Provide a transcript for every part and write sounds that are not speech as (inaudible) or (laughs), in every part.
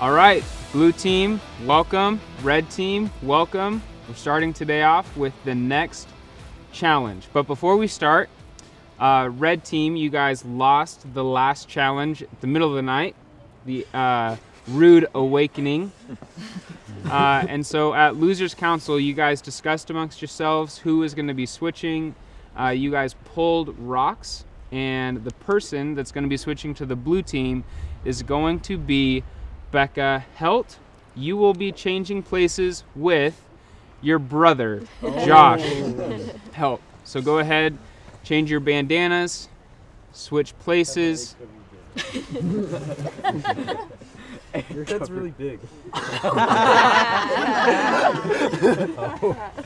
All right, blue team, welcome. Red team, welcome. We're starting today off with the next challenge. But before we start, uh, red team, you guys lost the last challenge at the middle of the night, the uh, rude awakening. (laughs) Uh, and so at Losers Council, you guys discussed amongst yourselves who is going to be switching. Uh, you guys pulled rocks, and the person that's going to be switching to the blue team is going to be Becca Helt. You will be changing places with your brother, oh. Josh Helt. So go ahead, change your bandanas, switch places. Your head's really big. (laughs)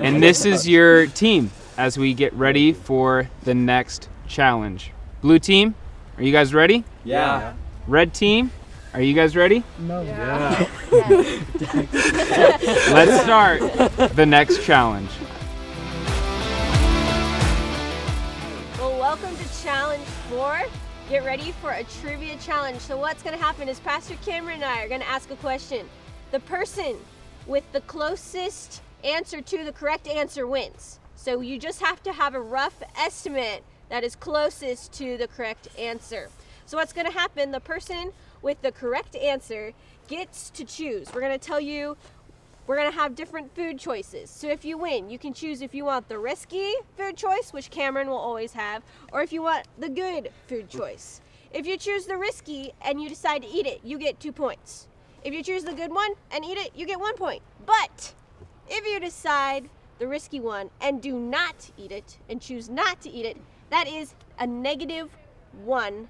And this is your team as we get ready for the next challenge. Blue team, are you guys ready? Yeah. Red team, are you guys ready? Yeah. (laughs) Let's start the next challenge. Well, welcome to Challenge 4. Get ready for a trivia challenge. So, what's going to happen is Pastor Cameron and I are going to ask a question. The person with the closest answer to the correct answer wins. So, you just have to have a rough estimate that is closest to the correct answer. So, what's going to happen? The person with the correct answer gets to choose. We're going to tell you we're gonna have different food choices. So if you win, you can choose if you want the risky food choice, which Cameron will always have, or if you want the good food choice. If you choose the risky and you decide to eat it, you get two points. If you choose the good one and eat it, you get one point. But if you decide the risky one and do not eat it and choose not to eat it, that is a negative one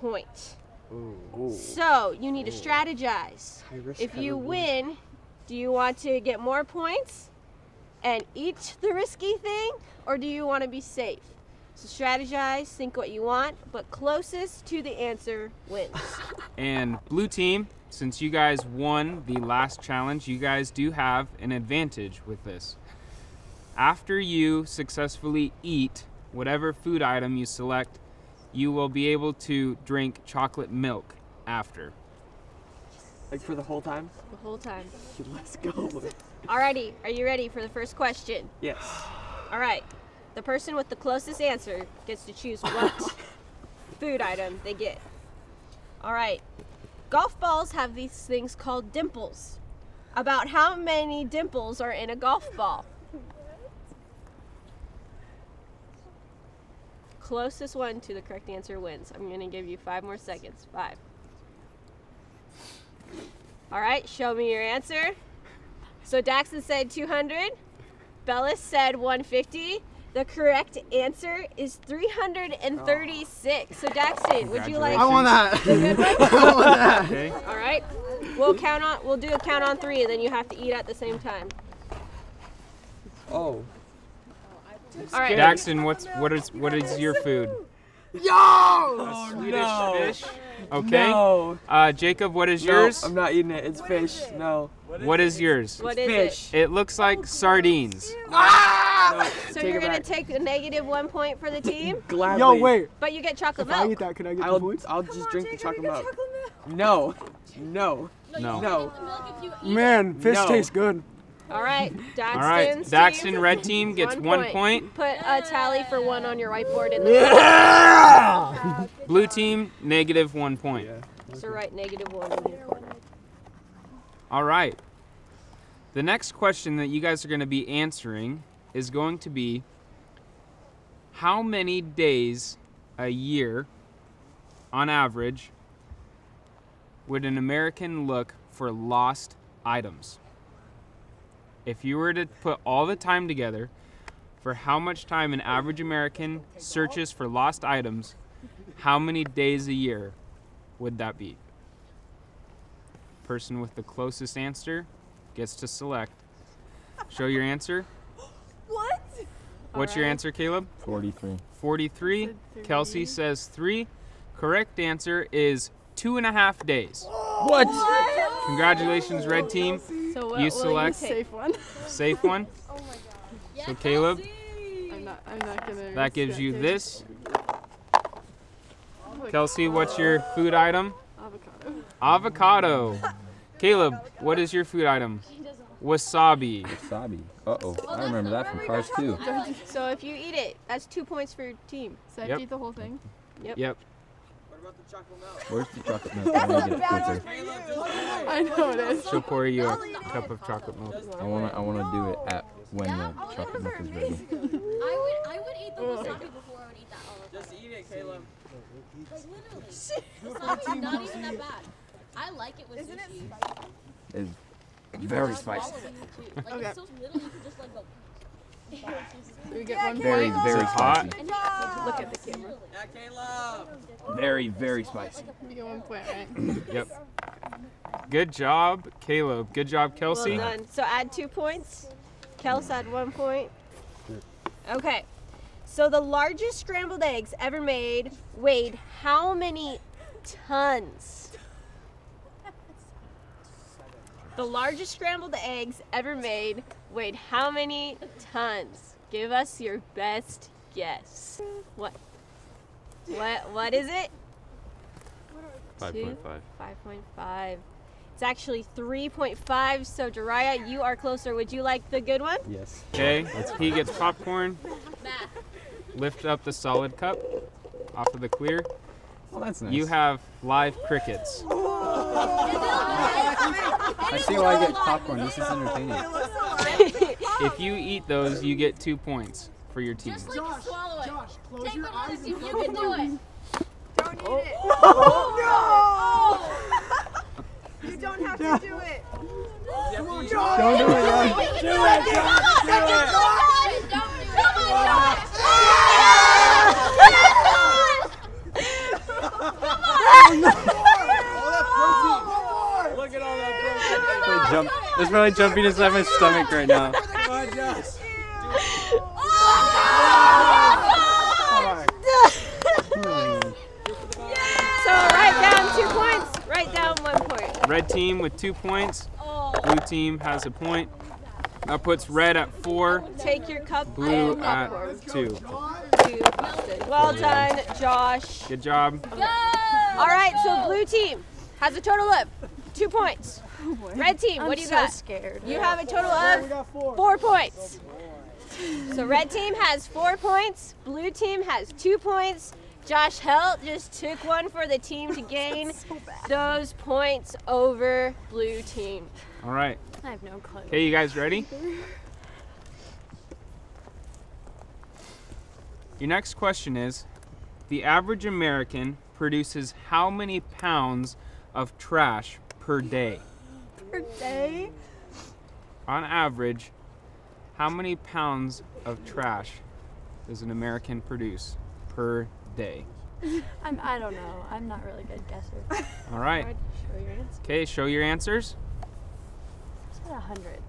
point. So you need to strategize. If you win, do you want to get more points and eat the risky thing, or do you want to be safe? So strategize, think what you want, but closest to the answer wins. (laughs) And blue team, since you guys won the last challenge, you guys do have an advantage with this. After you successfully eat whatever food item you select, you will be able to drink chocolate milk after. Like for the whole time? the whole time. (laughs) Let's go. Alrighty, are you ready for the first question? Yes. (sighs) All right. The person with the closest answer gets to choose what (laughs) food item they get. All right. Golf balls have these things called dimples. About how many dimples are in a golf ball? Closest one to the correct answer wins. I'm going to give you five more seconds. Five. All right, show me your answer. So Daxton said 200. Bellis said 150. The correct answer is 336. So Daxton, would you like I want that. the good one? (laughs) Okay. All right. We'll count on. We'll do a count on three, and then you have to eat at the same time. Oh. All right. Daxton, what's what is what is your food? Yo! Swedish no. fish. Okay. No. Uh, Jacob, what is No, yours? I'm not eating it. It's fish. No. What is yours? What is Fish. It looks like sardines. Ah! it? So Take you're gonna back. take a negative one point for the (laughs) team, Gladly. Yo, wait. but you get chocolate If I eat that, can I get the I'll, points? I'll just drink the chocolate milk. No. No. No. No. Man, fish No. tastes good. All right. Daxton's (laughs) All right. team. Daxton, red team gets one point. Put a tally for one on your whiteboard in the (laughs) Blue team, negative one point. So write negative one in your corner. All right. The next question that you guys are going to be answering is going to be how many days a year, on average, would an American look for lost items? If you were to put all the time together for how much time an average American searches for lost items, how many days a year would that be? Person with the closest answer gets to select. Show your answer. What? What's your answer, Caleb? 43. 43. Kelsey says three. Correct answer is two and a half days. What? Congratulations, red team. So what You select- take? Safe one. Safe one. (laughs) Oh my god. Yeah. So Caleb, I'm not. I'm not gonna. that gives you There's- this. Kelsey, what's your food item? Avocado. Avocado. (laughs) Caleb, what is your food item? Wasabi. Wasabi. Uh oh. I remember that from Cars 2. So if you eat it, that's two points for your team. So I have Yep. eat the whole thing. Yep. Yep. Where's the chocolate milk? I want to get it quicker. I know it is. She'll pour you a cup of chocolate milk. I want to I want to do it at when the chocolate milk is ready. (laughs) I would, I would eat the oh wasabi before I would eat that avocado. Just eat it, Caleb. Like literally, (laughs) wasabi's not even that bad. I like it with sushi. It's You can very just swallow spicy. Like Okay. it's so little, you can just like go. Very point? very hot. spicy. Look at the camera. Yeah, Caleb. Very very spicy. We get one point, right? (coughs) Yep. Good job, Caleb. Good job, Kelsey. Well done. So add two points. Kels add one point. Okay. So the largest scrambled eggs ever made weighed how many tons? (laughs) The largest scrambled eggs ever made weighed how many tons? Give us your best guess. What? What? What is it? 5.5. 5.5. It's actually 3.5. So, Jariah, you are closer. Would you like the good one? Yes. Okay, he gets popcorn. Lift up the solid cup off of the clear. Well, that's nice. You have live crickets. I see why I get popcorn. This is entertaining. If you eat those, you get two points for your team. Just like swallow it. Josh, Take one on the You can do it. Don't do it. Oh no! Oh. You don't have to do it. Don't do it, Josh. Do it. Josh. Don't do it. Look at all that protein. Jump. It's really jumping inside my stomach right now. Come on, Josh. So, write down two points. Write down one point. Red team with two points. Blue team has a point. That puts red at four, Take your cup blue at popcorn. two. Two. Well done, Josh. Good job. Go! All right, so blue team has a total of two points. Red team, what do you got? scared. You have a total of four points. So red team has four points. Blue team has two points. Josh Helt just took one for the team to (laughs) gain those points over blue team. All right. I have no clue. Okay, you guys ready? (laughs) Your next question is The average American produces how many pounds of trash per day? (gasps) Per day? On average, how many pounds of trash does an American produce per day? I'm, I don't know. I'm not really good guesser. (laughs) All right. Show your answer. Okay, show your answers. I said a hundred.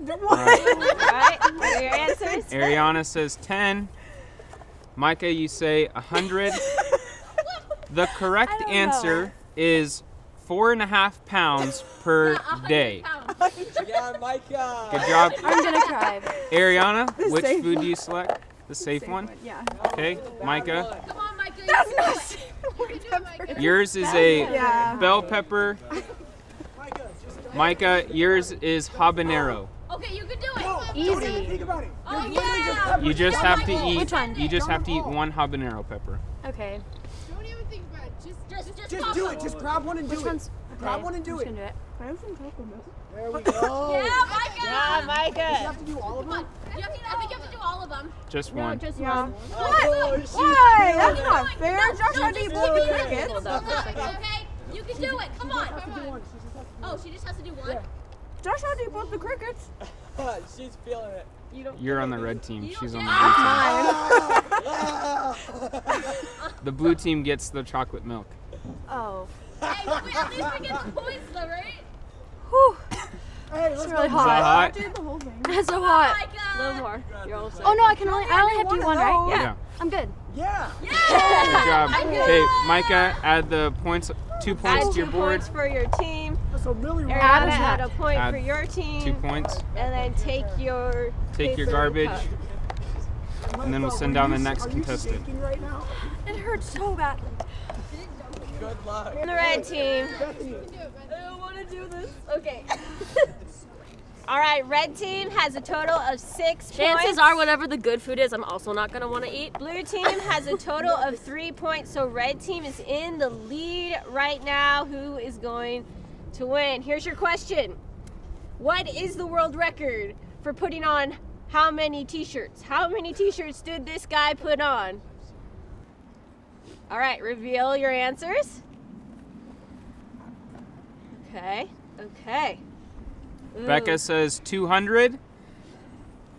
All right. All right, what are your answers? (laughs) Ariana says 10. Micah, you say 100. (laughs) The correct I don't answer is four and a half pounds per day. Yeah, Micah. Good job. I'm gonna cry. Ariana, which safe food do you select? The safe one? Yeah. Okay, Micah. Come on, Micah. That's not You can do it, Micah. Yours is a Yeah. bell pepper. Micah, yours is habanero. Okay, you can do it. Easy. Oh yeah. You just have to eat. Which one? You just have to eat one habanero pepper. Okay. Don't even think about it. Just, just, just, Just do it. Just grab one and do Which it. one's? Okay. Grab one and do I'm just it. gonna do it. I have some chocolate milk. There we (laughs) go. Yeah, Micah. Yeah, You have to do all of Come them. On. You have to, I think you have to do all of them. Just No, one. just Yeah. one. Oh, she's Why? feeling That's not fair. Josh had to eat both the crickets. Hold up, okay? You can do it. Come on. Come on. Oh, she just has to do one. Josh had to eat both the crickets. (laughs) She's feeling it. You don't. You're on the red team. She's on the blue team. (laughs) The blue team gets the chocolate milk. Oh. Hey, but at least we get the points though, right? Whew. Hey, It's go. really Is that hot. hot? Did the whole thing. It's so hot. Oh a little more. You're almost there. Oh no, I can only. I only have to do one, right? Yeah. I'm good. Yeah. Yeah. Good job. Okay, Micah, add the points, two points Add to your two board. points for your team. That's a really Ariana, Add add a point Add for your team. Two points. And then take your Take your garbage. cup. and then we'll send down the next contestant. right? It hurts so bad. Good luck. The red team. I don't want to do this. Okay. (laughs) All right, red team has a total of six Chances points. are, whatever the good food is, I'm also not gonna want to eat. Blue team has a total of three points, so red team is in the lead right now. Who is going to win? Here's your question What is the world record for putting on how many t shirts? How many t shirts did this guy put on? All right, reveal your answers. Okay, okay. Ooh. Becca says 200,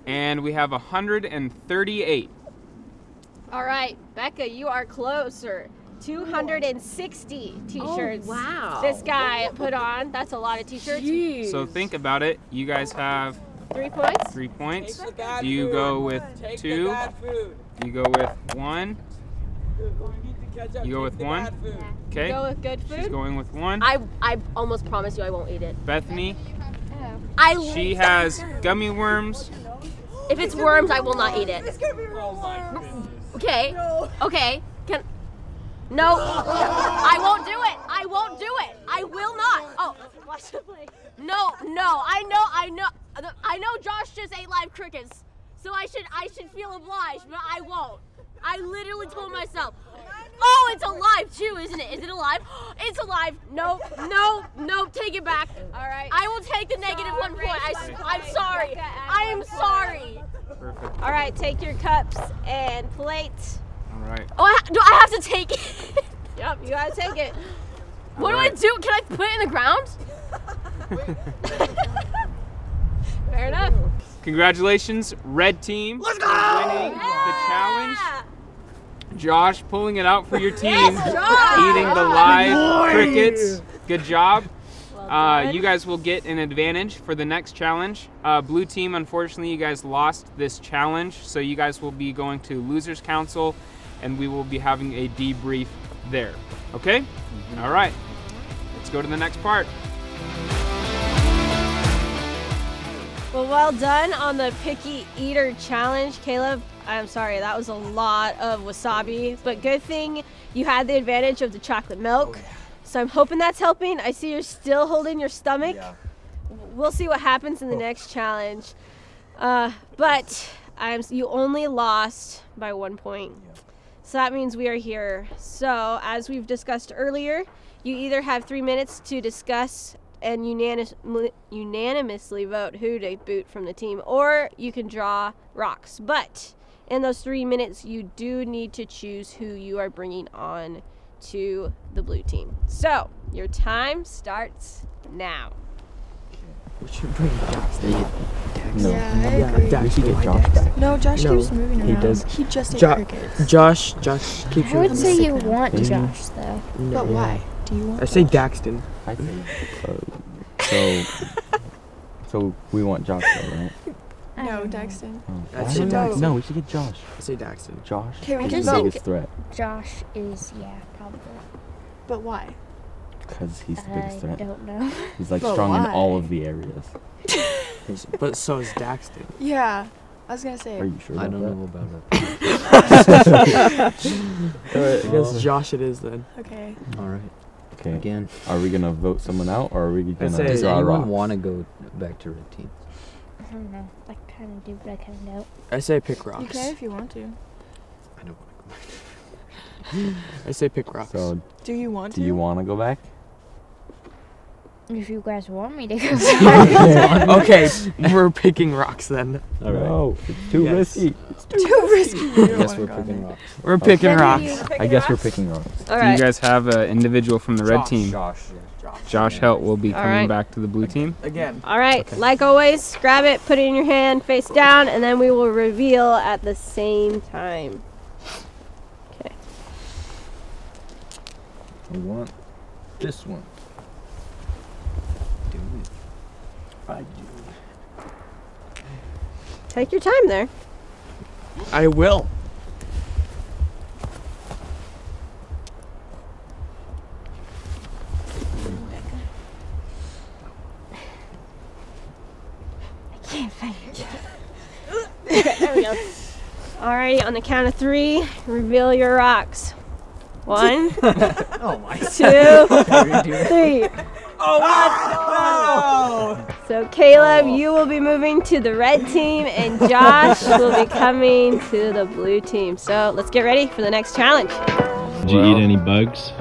and we have 138. All right, Becca, you are closer. 260 t-shirts. Oh, wow. This guy put on. That's a lot of t-shirts. So think about it. You guys have Three points. three points. Take the bad Do you food. go with Take two? the. You go with one. You go with one? bad food. Okay. Go with good food? She's going with one. I I almost promise you I won't eat it. Bethany, I she has gummy worms. if it's worms, I will not eat it. It's gonna be real Oh my hard. goodness. Okay. Okay. Can No. I won't do it. I won't do it. I will not. Oh. Watch the play. No, no. I know I know I know Josh just ate live crickets. So I should I should feel obliged, but I won't. I literally told myself, "Oh, it's alive too, isn't it? Is it alive? (gasps) It's alive. No, no, no. Take it back. All right. I will take the negative one point. I, I'm sorry. I am sorry. Perfect. All right, take your cups and plates. All right. Oh, I, ha- do I have to take it? (laughs) Yep, you gotta take it. what do I do? Can I put it in the ground? (laughs) Fair enough. Congratulations, red team. Let's go! Winning the challenge. Josh pulling it out for your team. Eating the live crickets. Good job. Uh, you guys will get an advantage for the next challenge. Uh, blue team, unfortunately, you guys lost this challenge, so you guys will be going to Losers Council, and we will be having a debrief there. Okay? All right. Let's go to the next part. Well, well done on the picky eater challenge, Caleb. I'm sorry, that was a lot of wasabi, but good thing you had the advantage of the chocolate milk. So I'm hoping that's helping. I see you're still holding your stomach. Yeah. We'll see what happens in the next challenge. Uh, but I'm you only lost by one point. So that means we are here. So as we've discussed earlier, you either have three minutes to discuss and unanimous, unanimously vote who to boot from the team, or you can draw rocks. But in those three minutes, you do need to choose who you are bringing on to the blue team. So your time starts now. We should bring Josh. No. Yeah, I agree. Dax, we should get Josh back. No, Josh No, keeps moving around. he does. He just ate Jo- crickets. Josh, Josh keeps I would say you now. want. Josh though. But why? Do you want I say Josh? Daxton. I think so. So we want Josh though, right? (laughs) No, Daxton. Oh, I'd say Daxton. No, we should get Josh. I say Daxton. Josh Okay, we is just the think- biggest threat Josh is yeah probably. But why? because he's the biggest threat. I don't know. (laughs) He's like But strong in all of the areas. But so is Daxton. Yeah, I was gonna say. Are you sure? I don't that? know about (laughs) Alright, I guess Josh it is then. Okay. All right. Okay. Again. Are we gonna vote someone out, or are we gonna say- Does draw anyone rocks? want to go back to red team? I don't know. I kind of do, but I kind of don't. I say pick rocks. You can if you want to. I don't want to go back. (laughs) I say pick rocks. So, Do you want do to? you want to go back? If you guys want me to go. (laughs) Back. (laughs) okay, we're picking rocks then. All right. No, it's too Yes. risky. Too risky. You Yes, we're picking rocks. We're picking Then rocks. you I picking guess we're picking rocks. All Do you guys have an individual from the red Josh. team? Josh. Josh Helt will be All coming right. back to the blue team. Again. All right, like always, grab it, put it in your hand, face down, and then we will reveal at the same time. Okay. I want this one. Do it. I do. Take your time there. I will. I can't find it. Okay, there we go. Alrighty, on the count of three, reveal your rocks. One, (laughs) Oh my. (laughs) two, three. Oh, So Caleb, oh. you will be moving to the red team, and Josh (laughs) will be coming to the blue team. So let's get ready for the next challenge. Did you eat any bugs?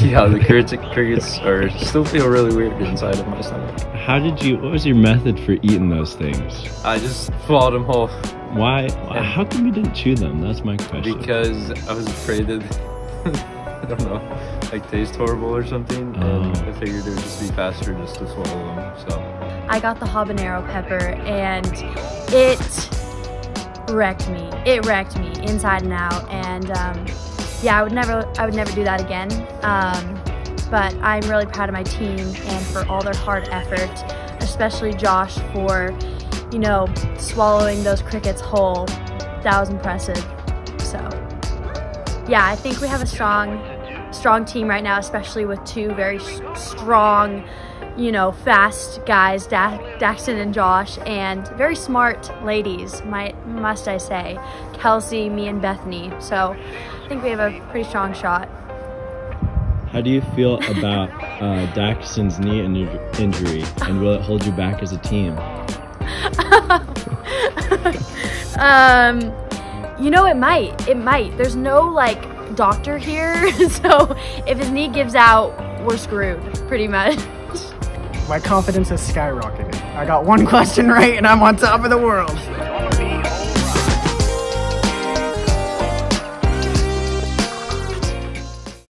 yeah, the crickets, crickets are still feel really weird inside of my stomach. How did you? What was your method for eating those things? I just swallowed them whole Why? How come you didn't chew them? That's my question. because I was afraid that (laughs) I don't know, like taste horrible or something, and Oh. I figured it would just be faster just to swallow them. So. I got the habanero pepper and it wrecked me. It wrecked me inside and out. And um, yeah, I would never, I would never do that again. Um, but I'm really proud of my team and for all their hard effort, especially Josh for, you know, swallowing those crickets whole. That was impressive. So yeah, I think we have a strong, strong team right now, especially with two very strong, you know, fast guys, da- Daxton and Josh, and very smart ladies, might must I say, Kelsey, me, and Bethany. So I think we have a pretty strong shot. How do you feel about uh, Daxton's knee in- injury, and will it hold you back as a team? (laughs) um, you know, it might. It might. There's no like doctor here, (laughs) so if his knee gives out, we're screwed, pretty much. My confidence has skyrocketed. I got one (laughs) question right and I'm on top of the world.